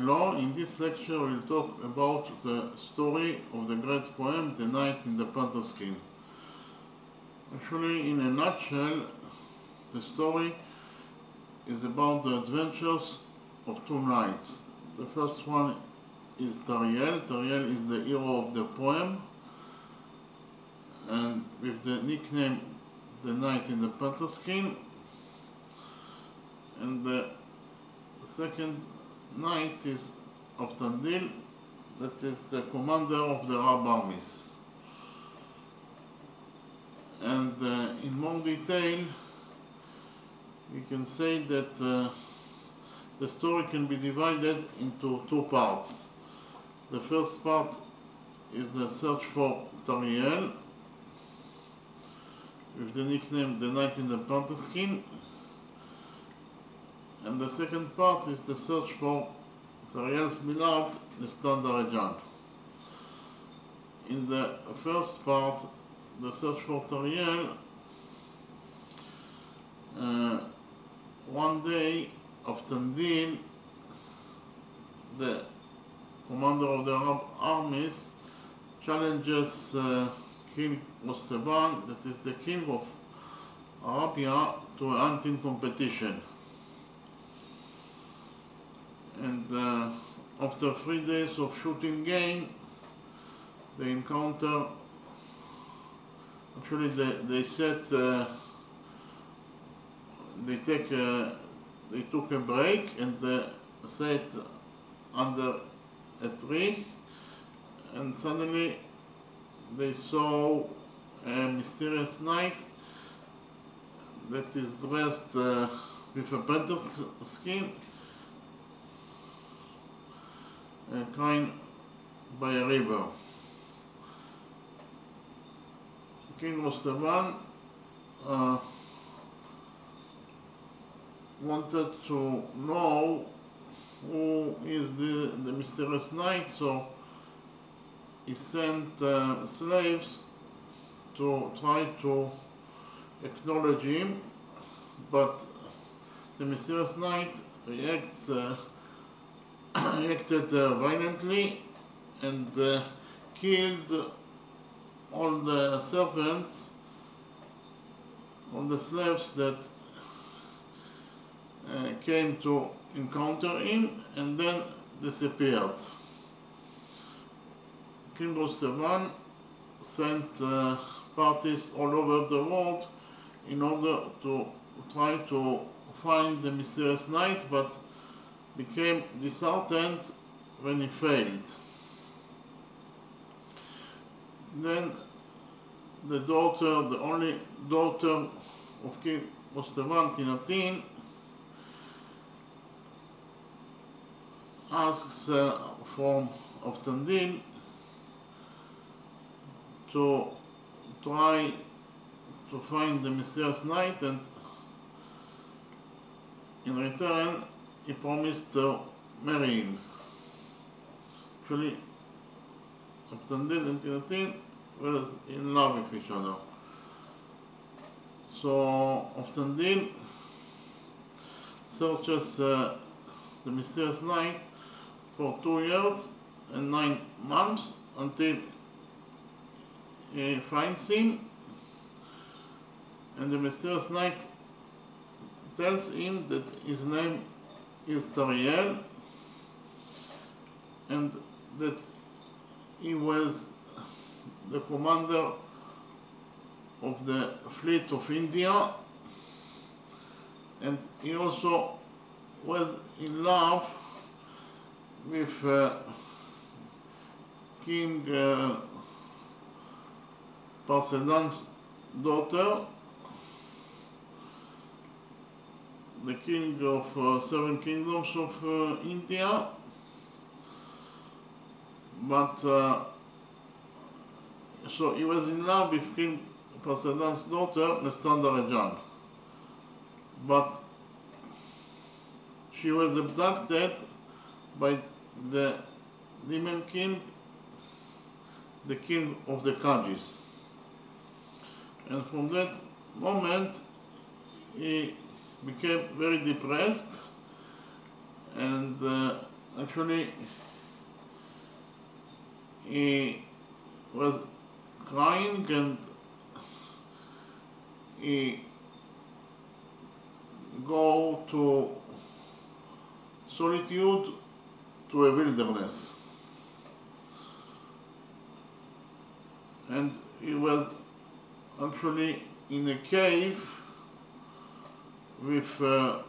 Hello, in this lecture we'll talk about the story of the great poem The Knight in the Panther Skin. Actually, in a nutshell, the story is about the adventures of two knights. The first one is Tariel. Tariel is the hero of the poem and with the nickname The Knight in the Panther Skin. And the second knight is Avtandil, that is the commander of the Arab armies. And uh, in more detail, we can say that uh, the story can be divided into two parts. The first part is the search for Tariel, with the nickname The Knight in the Panther Skin, and the second part is the search for Tariel's beloved, the Standard In the first part, the search for Tariel, uh, one day of Tandil, the commander of the Arab armies, challenges uh, King Mustaban, that is the king of Arabia, to a hunting competition and uh, after three days of shooting game they encounter actually they, they set uh, they take a, they took a break and they sat under a tree. And suddenly they saw a mysterious knight that is dressed uh, with a panther skin uh, crying by a river. King Mustaban uh, wanted to know who is the, the mysterious knight, so he sent uh, slaves to try to acknowledge him, but the mysterious knight reacts uh, acted uh, violently and uh, killed all the servants, all the slaves that uh, came to encounter him and then disappeared. King Mustaban sent uh, parties all over the world in order to try to find the mysterious knight, but became disheartened when he failed. Then the daughter, the only daughter of King Mustaban Tinatin, asks uh, from Avtandil to try to find the mysterious knight and in return he promised to marry him. Actually, Avtandil and Tinatin were in love with each other. So Avtandil searches uh, the mysterious knight for two years and nine months until he finds him and the mysterious knight tells him that his name is and that he was the commander of the fleet of India and he also was in love with uh, King uh, Parsedan's daughter the king of uh, seven kingdoms of uh, India, but uh, so he was in love with King Prasadan's daughter, Nestan Darajan, but she was abducted by the demon king, the king of the Kajis. And from that moment, he became very depressed and uh, actually he was crying and he go to solitude to a wilderness. And he was actually in a cave with uh,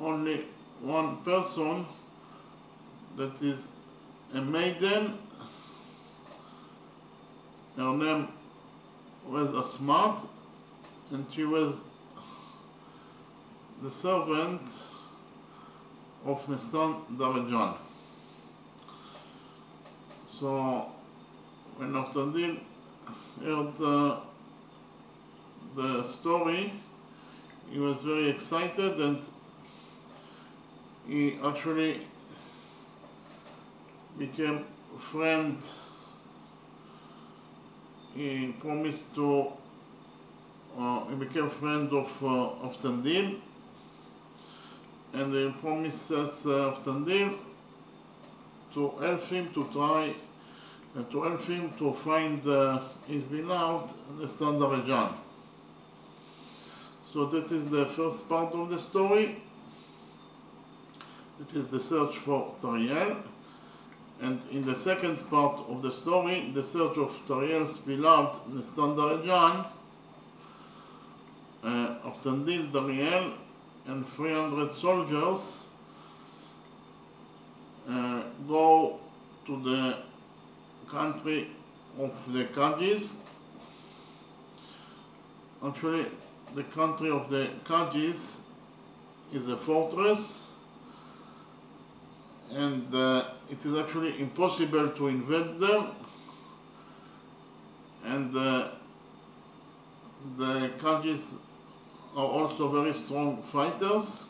only one person that is a maiden. Her name was Asmat and she was the servant of Nestan Darajan. So when Naftandil heard uh, the story, he was very excited and he actually became friend. He promised to, uh, he became friend of, uh, of Tandil and he promises uh, of Tandil to help him to try uh, to help him to find uh, his beloved, the standard. So that is the first part of the story. That is the search for Tariel. And in the second part of the story, the search of Tariel's beloved Nestan Darajan, uh, of Tandil Dariel and 300 soldiers uh, go to the country of the Kajis. Actually, the country of the Kajis is a fortress and uh, it is actually impossible to invade them. And uh, the Kajis are also very strong fighters.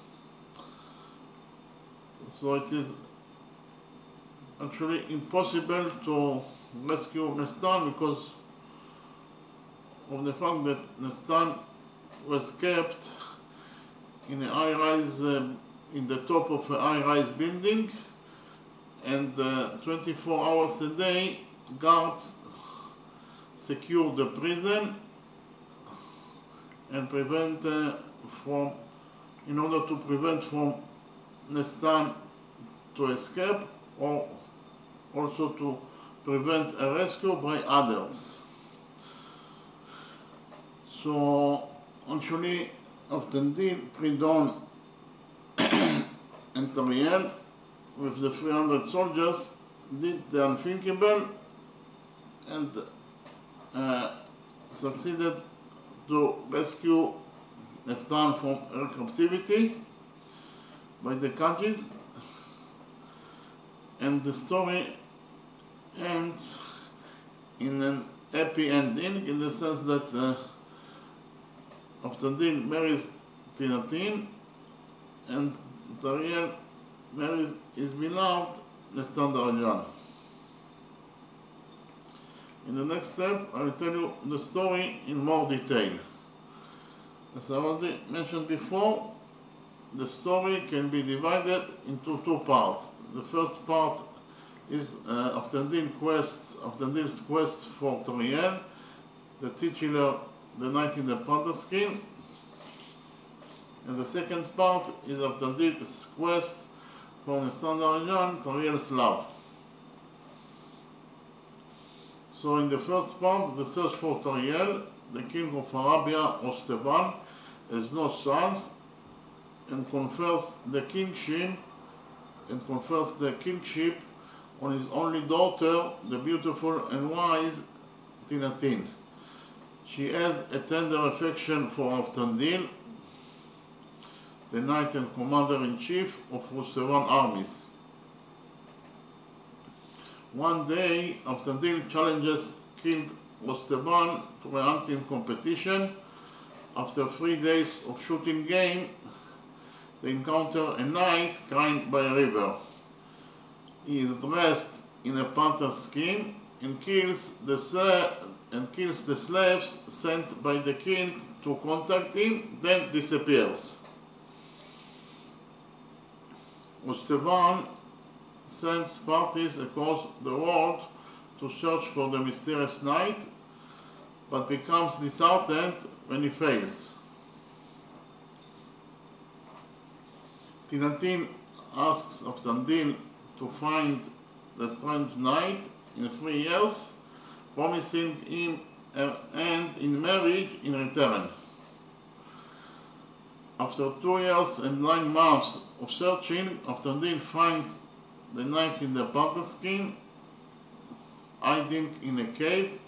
So it is actually impossible to rescue Nestan because of the fact that Nestan was kept in a high-rise, uh, in the top of a high-rise building and uh, 24 hours a day guards secure the prison and prevent uh, from, in order to prevent from Nestan to escape or also to prevent a rescue by others. So actually Avtandil Pridon and Tariel with the 300 soldiers did the unthinkable and uh, succeeded to rescue Nestan from her captivity by the Kajis. And the story ends in an happy ending in the sense that uh, Avtandil marries Tinatin and Tariel marries his beloved Nestan Darajan. In the next step, I will tell you the story in more detail. As I already mentioned before, the story can be divided into two parts. The first part is uh, of Tandil's quest, of Tandil's quest for Toriel, the titular The Knight in the Skin. And the second part is of Tandil's quest for Nestan Darajan, Toriel's love. So in the first part, the search for Toriel, the king of Arabia, Osteban, has no sons and confers the kingship and confers the kingship on his only daughter, the beautiful and wise Tinatin. She has a tender affection for Avtandil, the knight and commander-in-chief of Rustevan armies. One day, Avtandil challenges King Rustevan to a hunting competition. After three days of shooting game, they encounter a knight crying by a river. He is dressed in a panther skin and kills the and kills the slaves sent by the king to contact him, then disappears. Mustavan sends parties across the world to search for the mysterious knight, but becomes disheartened when he fails. Tinatin asks of Tandil to find the strange knight in three years, promising him her hand in marriage in return. After two years and nine months of searching, Tandil finds the knight in the panther skin, hiding in a cave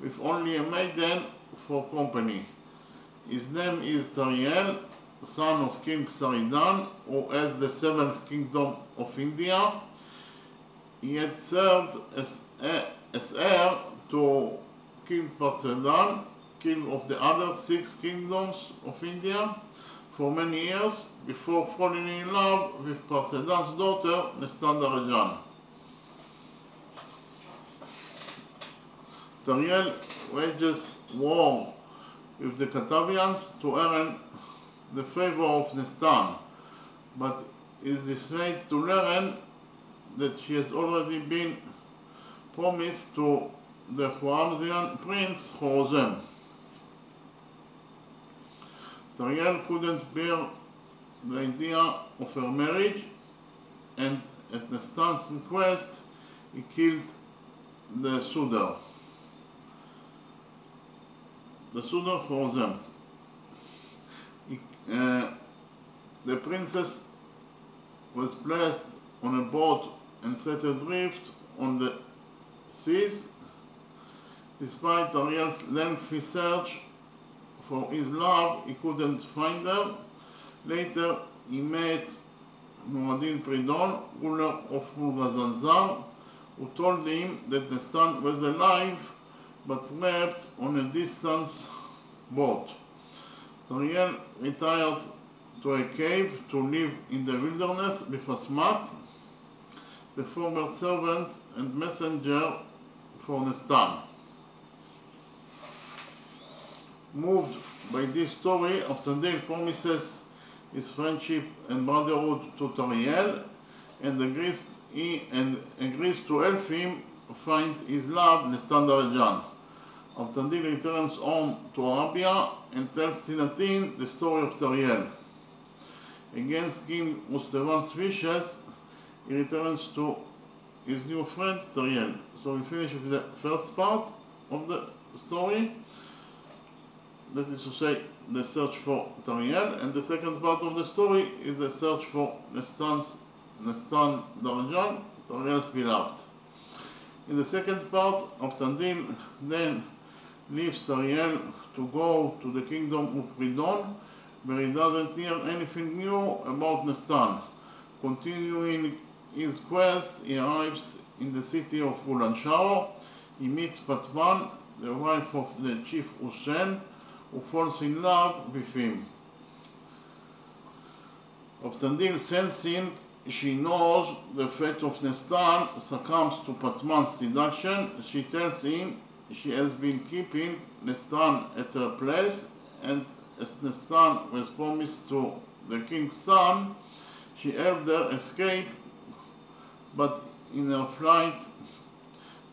with only a maiden for company. His name is Tariel, son of King Saridan, who has the seventh kingdom of India. He had served as, as heir to King Parsedan, king of the other six kingdoms of India, for many years before falling in love with Parsedan's daughter, Nestanda Tariel wages war with the Katavians to earn the favor of Nestan, but is dismayed to learn that she has already been promised to the Khwarezmian prince Khorezm. Tariel couldn't bear the idea of her marriage and at Nestan's request he killed the Sudar. The Sudar Khorezm. Uh, the princess was placed on a boat and set adrift on the seas. Despite Tariel's lengthy search for his love, he couldn't find her. Later, he met Nuradin Pridon, ruler of Mulghazanzar, who told him that the son was alive but trapped on a distant boat. Tariel retired to a cave to live in the wilderness with Asmat, the former servant and messenger for Nestan. Moved by this story, Tandil promises his friendship and brotherhood to Tariel and agrees, he, and agrees to help him find his love, Nestan Darajan. Tandil returns home to Arabia and tells Tinatin the story of Tariel. Against King Mustavan's wishes, he returns to his new friend Tariel. So we finish with the first part of the story, that is to say, the search for Tariel, and the second part of the story is the search for Nestan's, Nestan Darajan, Tariel's beloved. In the second part, of Tandil then leaves Tariel to go to the kingdom of Pridon, where he doesn't hear anything new about Nestan. Continuing his quest, he arrives in the city of Gulansharo. He meets Patman, the wife of the chief Hussein, who falls in love with him. Of Tandil sensing she knows the fate of Nestan succumbs to Patman's seduction. She tells him she has been keeping Nestan at her place and as Nestan was promised to the king's son, she helped her escape, but in her flight,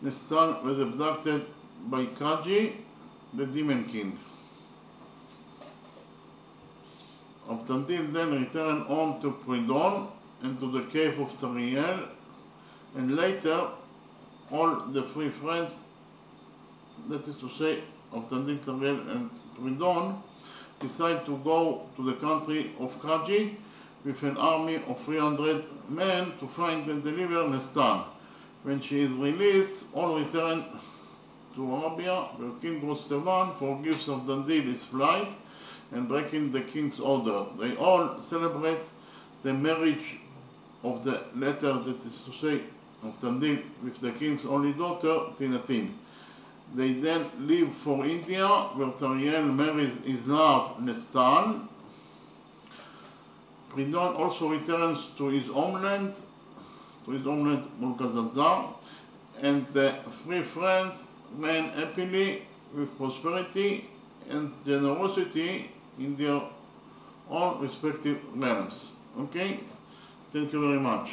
Nestan was abducted by Kaji, the demon king. Avtandil then returned home to Pridon and to the cave of Tariel, and later all the three friends that is to say, of Tandil Tariel and Pridon, decide to go to the country of Kaji with an army of 300 men to find and deliver Nestan. When she is released, all return to Arabia, where King Rustavan forgives of Dandil his flight and breaking the king's order. They all celebrate the marriage of the letter, that is to say, of Tandil with the king's only daughter, Tinatin. They then leave for India, where Tariel marries his love Nestan. Pridon also returns to his homeland, to his homeland Mulghazanzar, and the three friends reign happily with prosperity and generosity in their own respective realms. Okay? Thank you very much.